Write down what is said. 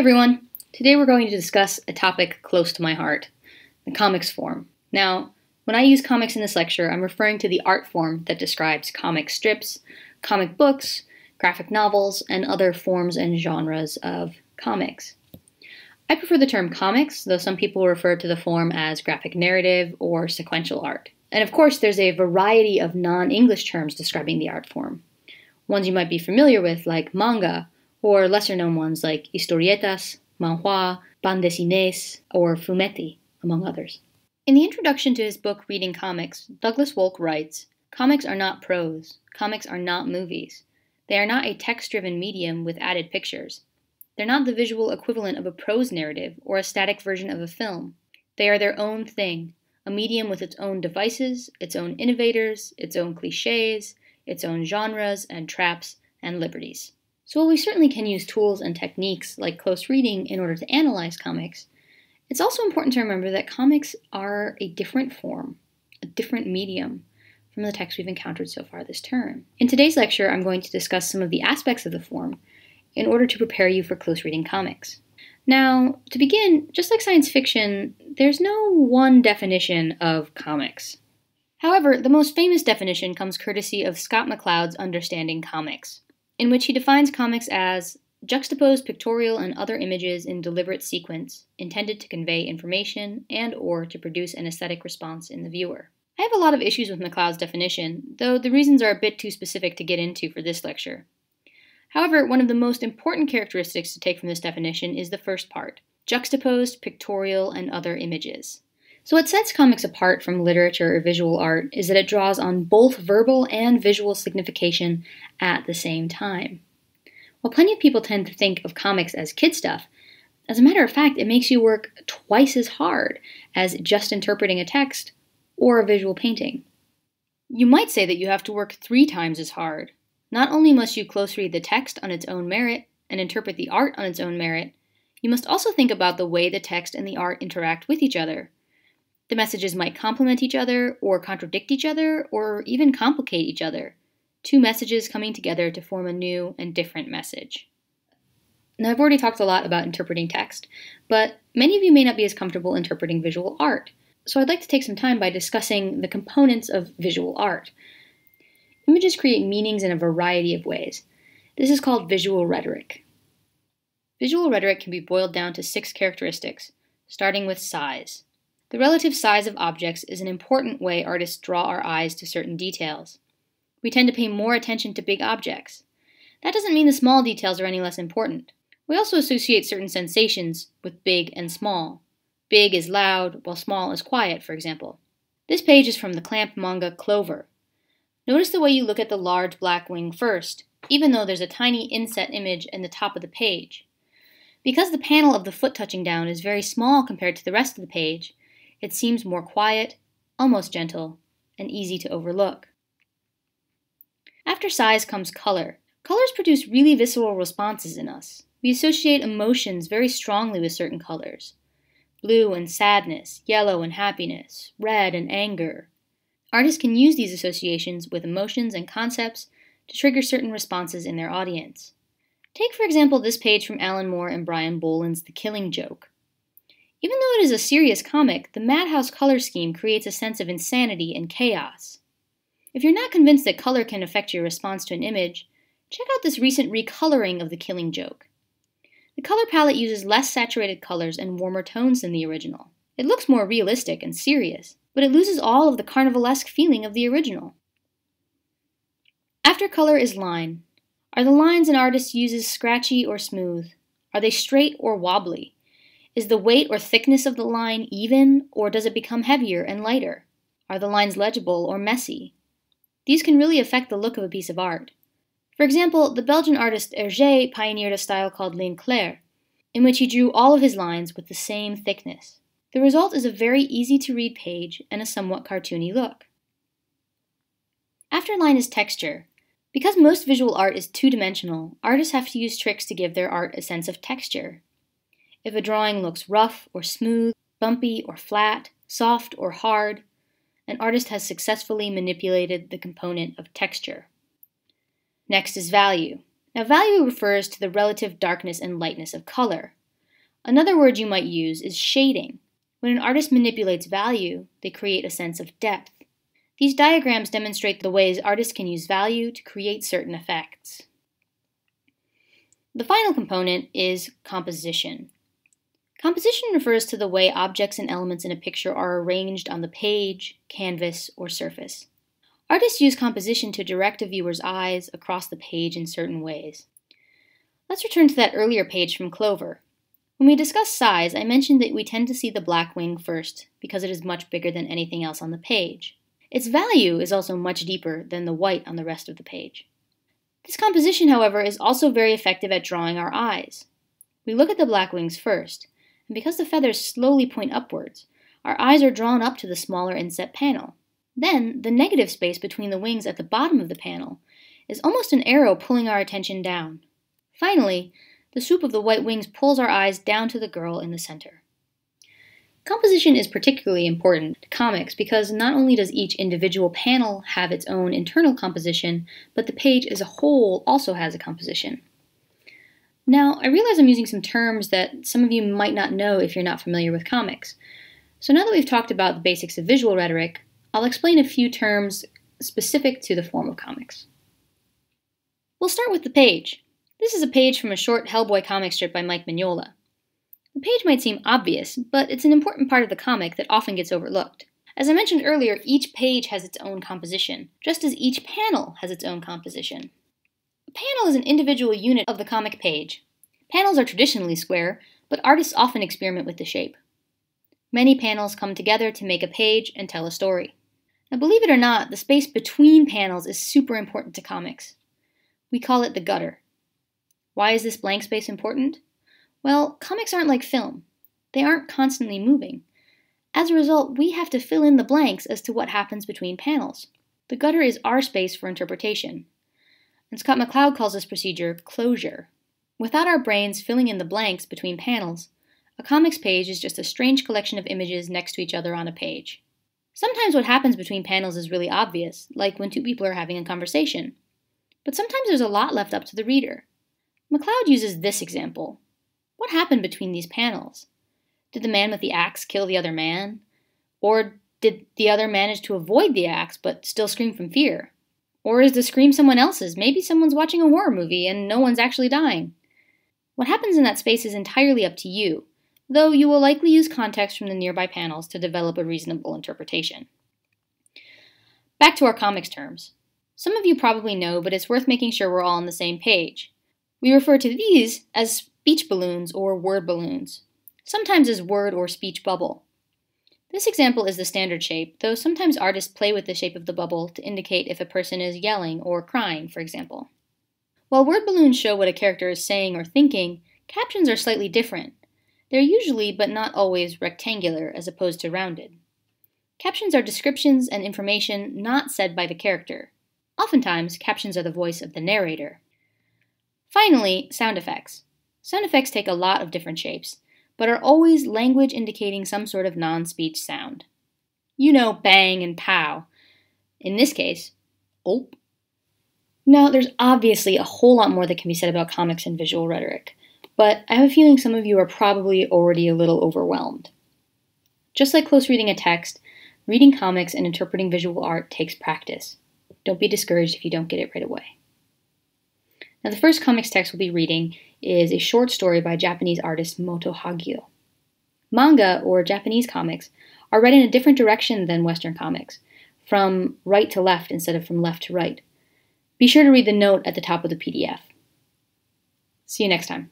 everyone! Today we're going to discuss a topic close to my heart the comics form. Now, when I use comics in this lecture, I'm referring to the art form that describes comic strips, comic books, graphic novels, and other forms and genres of comics. I prefer the term comics, though some people refer to the form as graphic narrative or sequential art. And of course, there's a variety of non English terms describing the art form. Ones you might be familiar with, like manga, or lesser known ones like historietas, manhua, bande dessinées, or fumetti, among others. In the introduction to his book Reading Comics, Douglas Wolk writes Comics are not prose, comics are not movies. They are not a text driven medium with added pictures. They're not the visual equivalent of a prose narrative or a static version of a film. They are their own thing, a medium with its own devices, its own innovators, its own cliches, its own genres and traps and liberties. So while we certainly can use tools and techniques like close reading in order to analyze comics, it's also important to remember that comics are a different form, a different medium from the text we've encountered so far this term. In today's lecture, I'm going to discuss some of the aspects of the form in order to prepare you for close reading comics. Now, to begin, just like science fiction, there's no one definition of comics. However, the most famous definition comes courtesy of Scott McCloud's Understanding Comics in which he defines comics as juxtaposed pictorial and other images in deliberate sequence intended to convey information and or to produce an aesthetic response in the viewer. I have a lot of issues with McCloud's definition, though the reasons are a bit too specific to get into for this lecture. However, one of the most important characteristics to take from this definition is the first part, juxtaposed pictorial and other images. So, what sets comics apart from literature or visual art is that it draws on both verbal and visual signification at the same time. While plenty of people tend to think of comics as kid stuff, as a matter of fact, it makes you work twice as hard as just interpreting a text or a visual painting. You might say that you have to work three times as hard. Not only must you close read the text on its own merit and interpret the art on its own merit, you must also think about the way the text and the art interact with each other the messages might complement each other, or contradict each other, or even complicate each other. Two messages coming together to form a new and different message. Now, I've already talked a lot about interpreting text, but many of you may not be as comfortable interpreting visual art. So I'd like to take some time by discussing the components of visual art. Images create meanings in a variety of ways. This is called visual rhetoric. Visual rhetoric can be boiled down to six characteristics, starting with size. The relative size of objects is an important way artists draw our eyes to certain details. We tend to pay more attention to big objects. That doesn't mean the small details are any less important. We also associate certain sensations with big and small. Big is loud, while small is quiet, for example. This page is from the clamp manga Clover. Notice the way you look at the large black wing first, even though there's a tiny inset image in the top of the page. Because the panel of the foot touching down is very small compared to the rest of the page, it seems more quiet, almost gentle, and easy to overlook. After size comes color. Colors produce really visceral responses in us. We associate emotions very strongly with certain colors blue and sadness, yellow and happiness, red and anger. Artists can use these associations with emotions and concepts to trigger certain responses in their audience. Take, for example, this page from Alan Moore and Brian Bolland's The Killing Joke. Even though it is a serious comic, the Madhouse color scheme creates a sense of insanity and chaos. If you're not convinced that color can affect your response to an image, check out this recent recoloring of The Killing Joke. The color palette uses less saturated colors and warmer tones than the original. It looks more realistic and serious, but it loses all of the carnivalesque feeling of the original. After color is line. Are the lines an artist uses scratchy or smooth? Are they straight or wobbly? Is the weight or thickness of the line even, or does it become heavier and lighter? Are the lines legible or messy? These can really affect the look of a piece of art. For example, the Belgian artist Hergé pioneered a style called ligne claire, in which he drew all of his lines with the same thickness. The result is a very easy to read page and a somewhat cartoony look. After line is texture. Because most visual art is two dimensional, artists have to use tricks to give their art a sense of texture. If a drawing looks rough or smooth, bumpy or flat, soft or hard, an artist has successfully manipulated the component of texture. Next is value. Now, value refers to the relative darkness and lightness of color. Another word you might use is shading. When an artist manipulates value, they create a sense of depth. These diagrams demonstrate the ways artists can use value to create certain effects. The final component is composition. Composition refers to the way objects and elements in a picture are arranged on the page, canvas, or surface. Artists use composition to direct a viewer's eyes across the page in certain ways. Let's return to that earlier page from Clover. When we discussed size, I mentioned that we tend to see the black wing first because it is much bigger than anything else on the page. Its value is also much deeper than the white on the rest of the page. This composition, however, is also very effective at drawing our eyes. We look at the black wings first, and because the feathers slowly point upwards, our eyes are drawn up to the smaller inset panel. Then, the negative space between the wings at the bottom of the panel is almost an arrow pulling our attention down. Finally, the swoop of the white wings pulls our eyes down to the girl in the center. Composition is particularly important to comics because not only does each individual panel have its own internal composition, but the page as a whole also has a composition. Now, I realize I'm using some terms that some of you might not know if you're not familiar with comics. So now that we've talked about the basics of visual rhetoric, I'll explain a few terms specific to the form of comics. We'll start with the page. This is a page from a short Hellboy comic strip by Mike Mignola. The page might seem obvious, but it's an important part of the comic that often gets overlooked. As I mentioned earlier, each page has its own composition, just as each panel has its own composition. A panel is an individual unit of the comic page. Panels are traditionally square, but artists often experiment with the shape. Many panels come together to make a page and tell a story. Now, believe it or not, the space between panels is super important to comics. We call it the gutter. Why is this blank space important? Well, comics aren't like film. They aren't constantly moving. As a result, we have to fill in the blanks as to what happens between panels. The gutter is our space for interpretation. And Scott McCloud calls this procedure closure. Without our brains filling in the blanks between panels, a comics page is just a strange collection of images next to each other on a page. Sometimes what happens between panels is really obvious, like when two people are having a conversation. But sometimes there's a lot left up to the reader. McCloud uses this example. What happened between these panels? Did the man with the axe kill the other man? Or did the other manage to avoid the axe but still scream from fear? Or is the scream someone else's? Maybe someone's watching a horror movie and no one's actually dying. What happens in that space is entirely up to you, though you will likely use context from the nearby panels to develop a reasonable interpretation. Back to our comics terms. Some of you probably know, but it's worth making sure we're all on the same page. We refer to these as speech balloons or word balloons, sometimes as word or speech bubble. This example is the standard shape, though sometimes artists play with the shape of the bubble to indicate if a person is yelling or crying, for example. While word balloons show what a character is saying or thinking, captions are slightly different. They're usually, but not always, rectangular as opposed to rounded. Captions are descriptions and information not said by the character. Oftentimes, captions are the voice of the narrator. Finally, sound effects. Sound effects take a lot of different shapes, but are always language indicating some sort of non speech sound. You know, bang and pow. In this case, oop. Now, there's obviously a whole lot more that can be said about comics and visual rhetoric, but I have a feeling some of you are probably already a little overwhelmed. Just like close reading a text, reading comics and interpreting visual art takes practice. Don't be discouraged if you don't get it right away. Now, the first comics text we'll be reading is a short story by Japanese artist Moto Hagio. Manga, or Japanese comics, are read in a different direction than Western comics, from right to left instead of from left to right. Be sure to read the note at the top of the PDF. See you next time.